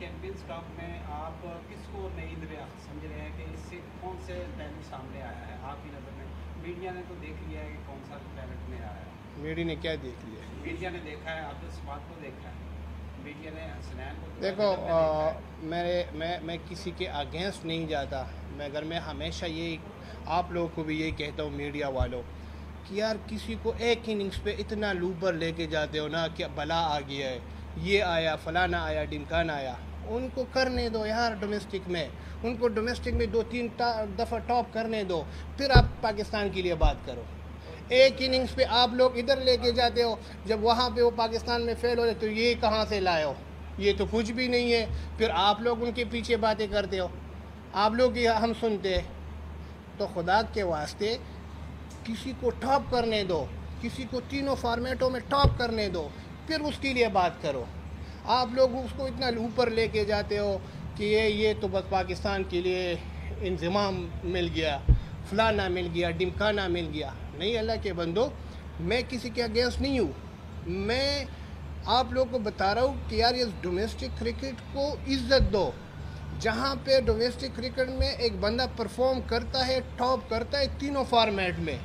Champions cup میں آپ کس کو نہیں سمجھ رہے ہیں کہ اس سے کون سے ٹیلنٹ سامنے آیا ہے؟ آپ کی نظر میں میڈیا نے تو دیکھ لیا ہے کہ کون سا ٹیلنٹ میں آیا ہے۔ میڈیا نے کیا دیکھ لیا میڈیا نے دیکھا ہے کو دیکھا ہے۔ میڈیا نے حسنین کو دیکھو دیکھا ہے۔ میرے میں میں کسی کے اگینسٹ نہیں جاتا۔ مگر میں ہمیشہ یہی آپ لوگوں کو بھی یہی کہتا ہوں میڈیا والوں کہ یار کسی کو ایک اننگس پہ اتنا لوبر لے کے جاتے ہو نا کہ بلا آ گیا ہے یہ آیا فلانا آیا ڈمکان آیا۔ ان کو کرنے دو یار ڈومیسٹک میں، ان کو ڈومیسٹک میں دو تین دفعہ ٹاپ کرنے دو، پھر آپ پاکستان کے لیے بات کرو۔ ایک اننگس پہ آپ لوگ ادھر لے کے جاتے ہو، جب وہاں پہ وہ پاکستان میں فیل ہو جائے تو یہ کہاں سے لائے ہو؟ یہ تو کچھ بھی نہیں ہے۔ پھر آپ لوگ ان کے پیچھے باتیں کرتے ہو۔ آپ لوگ یہ ہم سنتے ہیں۔ تو خدا کے واسطے کسی کو ٹاپ کرنے دو، کسی کو تینوں فارمیٹوں میں ٹاپ کرنے دو، پھر اس کے لیے بات کرو۔ آپ لوگ اس کو اتنا اوپر لے کے جاتے ہو کہ یہ یہ تو بس پاکستان کے لیے انضمام مل گیا، فلانا مل گیا، ڈمکانا مل گیا۔ نہیں، اللہ کے بندو، میں کسی کے اگینسٹ نہیں ہوں۔ میں آپ لوگ کو بتا رہا ہوں کہ یار، یہ ڈومیسٹک کرکٹ کو عزت دو۔ جہاں پہ ڈومیسٹک کرکٹ میں ایک بندہ پرفارم کرتا ہے، ٹاپ کرتا ہے تینوں فارمیٹ میں،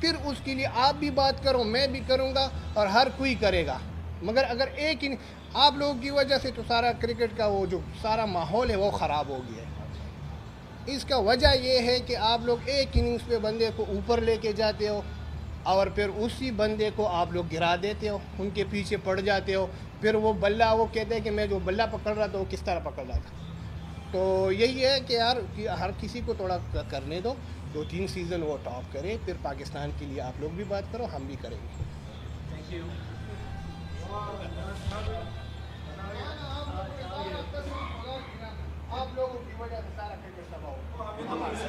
پھر اس کے لیے آپ بھی بات کرو، میں بھی کروں گا اور ہر کوئی کرے گا۔ مگر اگر ایک ان آپ لوگوں کی وجہ سے تو سارا کرکٹ کا وہ جو سارا ماحول ہے وہ خراب ہو گیا ہے۔ اس کا وجہ یہ ہے کہ آپ لوگ ایک اننگس پہ بندے کو اوپر لے کے جاتے ہو اور پھر اسی بندے کو آپ لوگ گرا دیتے ہو، ان کے پیچھے پڑ جاتے ہو۔ پھر وہ بلہ، وہ کہتے ہیں کہ میں جو بلہ پکڑ رہا تھا وہ کس طرح پکڑ رہا تھا۔ تو یہی ہے کہ یار ہر کسی کو تھوڑا کرنے دو۔ دو تین سیزن وہ ٹاپ کرے، پھر پاکستان کے لیے آپ لوگ بھی بات کرو، ہم بھی کریں گے۔ تھینک یو آپ لوگوں کی وجہ سے سارا کرکٹ تباہ ہو